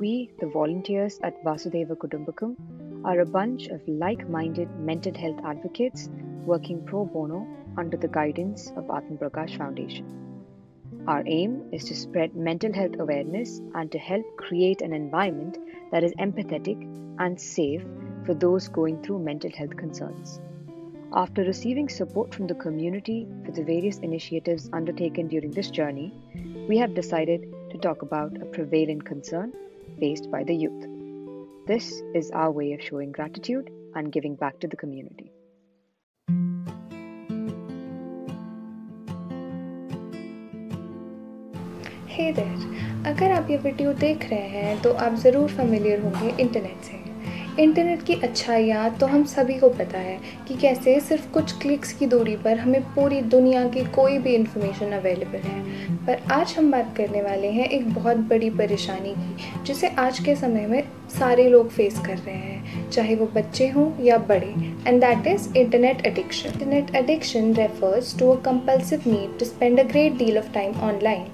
We, the volunteers at Vasudeva Kudumbakam, are a bunch of like minded mental health advocates working pro bono under the guidance of Atman Prakash Foundation. Our aim is to spread mental health awareness and to help create an environment that is empathetic and safe for those going through mental health concerns. After receiving support from the community for the various initiatives undertaken during this journey, we have decided to talk about a prevalent concern faced by the youth. This is our way of showing gratitude and giving back to the community. हे देर अगर आप ये video देख रहे हैं तो आप ज़रूर familiar होंगे इंटरनेट से इंटरनेट की अच्छाइयाँ तो हम सभी को पता है कि कैसे सिर्फ़ कुछ क्लिक्स की दूरी पर हमें पूरी दुनिया की कोई भी इंफॉर्मेशन अवेलेबल है पर आज हम बात करने वाले हैं एक बहुत बड़ी परेशानी की, जिसे आज के समय में सारे लोग फेस कर रहे हैं, चाहे वो बच्चे हों या बड़े and that is internet addiction internet addiction refers to a compulsive need to spend a great deal of time online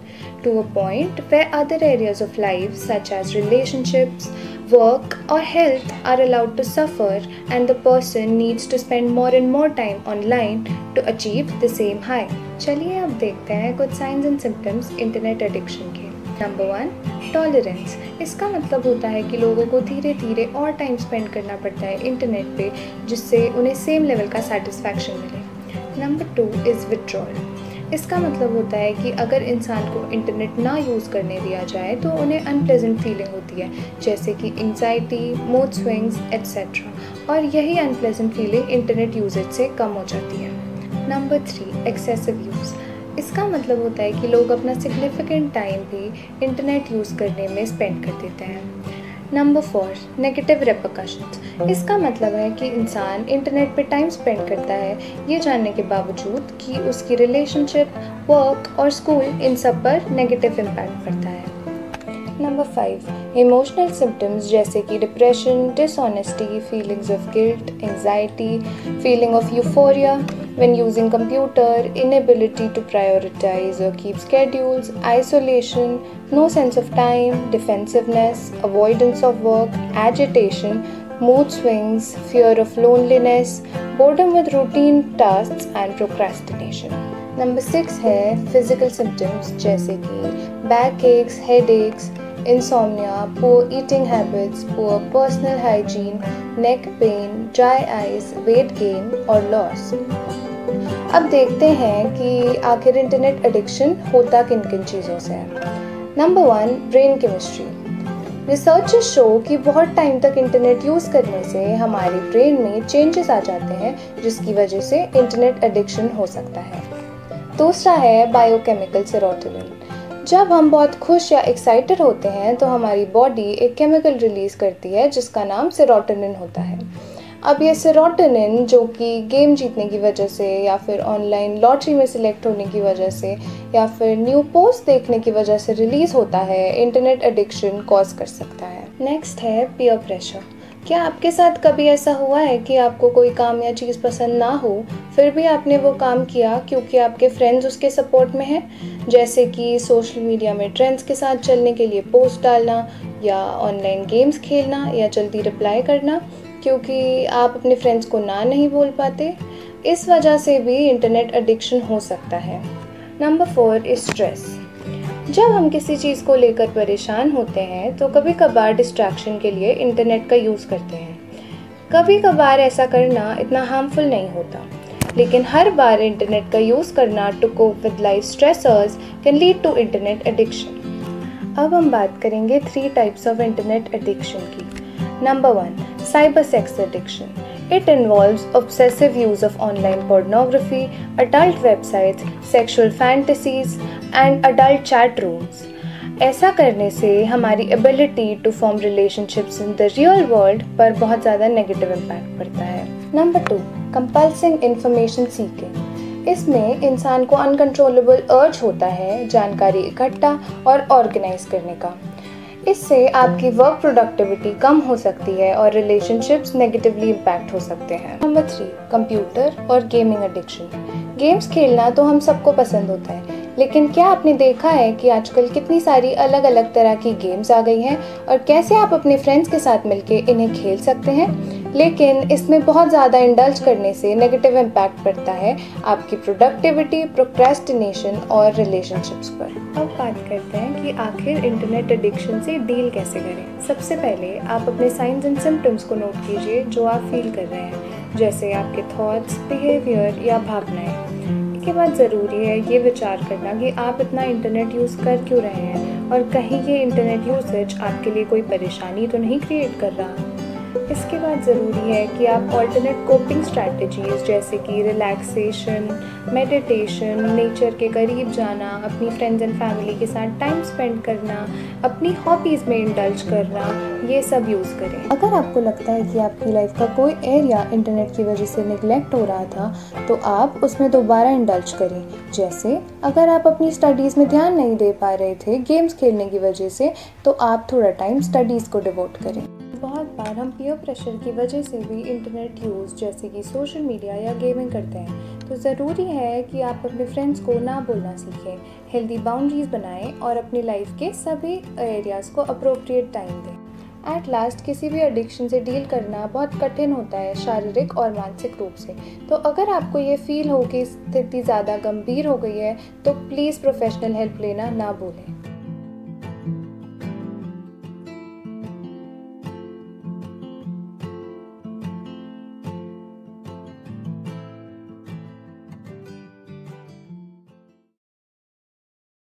to a point where other areas of life such as relationships work और health are allowed to suffer and the person needs to spend more and more time online to achieve the same high चलिए अब देखते हैं कुछ signs and symptoms internet addiction के। Number one tolerance इसका मतलब होता है कि लोगों को धीरे धीरे और टाइम स्पेंड करना पड़ता है इंटरनेट पे, जिससे उन्हें सेम लेवल का सेटिस्फैक्शन मिले। नंबर टू इज़ विड्रॉल इसका मतलब होता है कि अगर इंसान को इंटरनेट ना यूज़ करने दिया जाए तो उन्हें अनप्लेजेंट फीलिंग होती है, जैसे कि एंजाइटी मूड स्विंग्स एट्सेट्रा और यही अनप्लेजेंट फीलिंग इंटरनेट यूजेज से कम हो जाती है। नंबर थ्री एक्सेसिव यूज़ इसका मतलब होता है कि लोग अपना सिग्निफिकेंट टाइम भी इंटरनेट यूज़ करने में स्पेंड कर देते हैं। नंबर फोर नेगेटिव रेपोकशंस इसका मतलब है कि इंसान इंटरनेट पे टाइम स्पेंड करता है। ये जानने के बावजूद कि उसकी रिलेशनशिप वर्क और स्कूल इन सब पर नेगेटिव इम्पैक्ट पड़ता है। नंबर फाइव इमोशनल सिम्टम्स जैसे कि depression dishonesty feelings of guilt anxiety feeling of euphoria when using computer inability to prioritize or keep schedules isolation no sense of time defensiveness avoidance of work agitation mood swings fear of loneliness boredom with routine tasks and procrastination number six है physical symptoms जैसे कि back aches head aches insomnia, poor eating habits, poor personal hygiene, neck pain, dry eyes, weight gain और loss. अब देखते हैं कि आखिर internet addiction होता किन किन चीज़ों से है। Number one brain chemistry researchers show कि बहुत टाइम तक इंटरनेट यूज़ करने से हमारे ब्रेन में चेंजेस आ जाते हैं, जिसकी वजह से इंटरनेट एडिक्शन हो सकता है। दूसरा है बायोकेमिकल सेरोटोनिन जब हम बहुत खुश या एक्साइटेड होते हैं तो हमारी बॉडी एक केमिकल रिलीज़ करती है, जिसका नाम सेरोटोनिन होता है। अब ये सेरोटोनिन जो कि गेम जीतने की वजह से या फिर ऑनलाइन लॉटरी में सिलेक्ट होने की वजह से या फिर न्यू पोस्ट देखने की वजह से रिलीज़ होता है इंटरनेट एडिक्शन कॉज कर सकता है। नेक्स्ट है पियर प्रेशर क्या आपके साथ कभी ऐसा हुआ है कि आपको कोई काम या चीज़ पसंद ना हो, फिर भी आपने वो काम किया क्योंकि आपके फ्रेंड्स उसके सपोर्ट में हैं? जैसे कि सोशल मीडिया में ट्रेंड्स के साथ चलने के लिए पोस्ट डालना या ऑनलाइन गेम्स खेलना या जल्दी रिप्लाई करना। क्योंकि आप अपने फ्रेंड्स को ना नहीं बोल पाते। इस वजह से भी इंटरनेट एडिक्शन हो सकता है। नंबर फोर स्ट्रेस जब हम किसी चीज़ को लेकर परेशान होते हैं तो कभी कभार डिस्ट्रैक्शन के लिए इंटरनेट का यूज़ करते हैं। कभी कभार ऐसा करना इतना हार्मफुल नहीं होता। लेकिन हर बार इंटरनेट का यूज़ करना to cope with life stressors can lead to internet addiction अब हम बात करेंगे three types of internet addiction की। Number one cyber sex addiction It involves obsessive use of online pornography, adult websites, sexual fantasies, and adult chat rooms. ऐसा करने से हमारी ability to form relationships in the real world पर बहुत ज़्यादा negative impact पड़ता है। Number two compulsive information seeking इसमें इंसान को अनकंट्रोलेबल अर्ज़ होता है जानकारी इकट्ठा और ऑर्गेनाइज करने का। इससे आपकी वर्क प्रोडक्टिविटी कम हो सकती है और रिलेशनशिप्स नेगेटिवली इम्पैक्ट हो सकते हैं। नंबर थ्री कंप्यूटर और गेमिंग एडिक्शन गेम्स खेलना तो हम सबको पसंद होता है, लेकिन क्या आपने देखा है कि आजकल कितनी सारी अलग अलग तरह की गेम्स आ गई हैं और कैसे आप अपने फ्रेंड्स के साथ मिलकर इन्हें खेल सकते हैं? लेकिन इसमें बहुत ज़्यादा इंडल्ज करने से नेगेटिव इम्पैक्ट पड़ता है आपकी प्रोडक्टिविटी प्रोक्रेस्टिनेशन और रिलेशनशिप्स पर। अब बात करते हैं कि आखिर इंटरनेट एडिक्शन से डील कैसे करें। सबसे पहले आप अपने साइंस एंड सिम्टम्स को नोट कीजिए जो आप फील कर रहे हैं, जैसे आपके थॉट्स बिहेवियर या भावनाएँ। इसके बाद ज़रूरी है ये विचार करना कि आप इतना इंटरनेट यूज़ कर क्यों रहे हैं और कहीं ये इंटरनेट यूसेज आपके लिए कोई परेशानी तो नहीं क्रिएट कर रहा? इसके बाद ज़रूरी है कि आप ऑल्टरनेट कोपिंग स्ट्रैटेजीज़ जैसे कि रिलैक्सेशन मेडिटेशन नेचर के करीब जाना, अपनी फ्रेंड्स एंड फैमिली के साथ टाइम स्पेंड करना, अपनी हॉबीज़ में इंडल्ज करना, ये सब यूज़ करें। अगर आपको लगता है कि आपकी लाइफ का कोई एरिया इंटरनेट की वजह से निगलेक्ट हो रहा था तो आप उसमें दोबारा इंडल्ज करें। जैसे, अगर आप अपनी स्टडीज़ में ध्यान नहीं दे पा रहे थे गेम्स खेलने की वजह से तो आप थोड़ा टाइम स्टडीज़ को डिवोट करें। बहुत बार हम पीयर प्रेशर की वजह से भी इंटरनेट यूज़ जैसे कि सोशल मीडिया या गेमिंग करते हैं। तो ज़रूरी है कि आप अपने फ्रेंड्स को ना बोलना सीखें हेल्दी बाउंड्रीज बनाएँ और अपनी लाइफ के सभी एरियाज़ को अप्रोप्रिएट टाइम दें। एट लास्ट किसी भी एडिक्शन से डील करना बहुत कठिन होता है शारीरिक और मानसिक रूप से। तो अगर आपको ये फील हो कि स्थिति ज़्यादा गंभीर हो गई है तो प्लीज़ प्रोफेशनल हेल्प लेना ना भूलें।